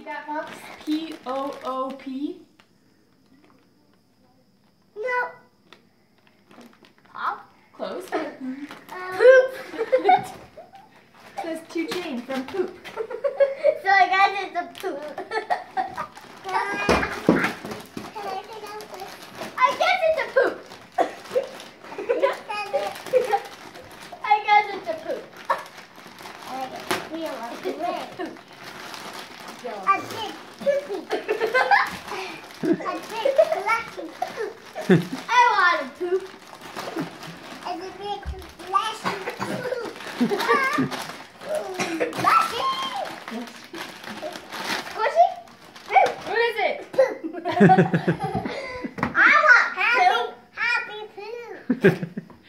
read that, Fox? P O O P. No. Pop. Close. Um, Poop. Says two chain from poop. so I guess it's a poop. I guess it's a poop. I guess it's a poop. A big poopy. A big flashy poop. I want a poop. And a big flashy poop. Flashy. Squishy? Poop. What is it? Poop. I want happy, happy poop.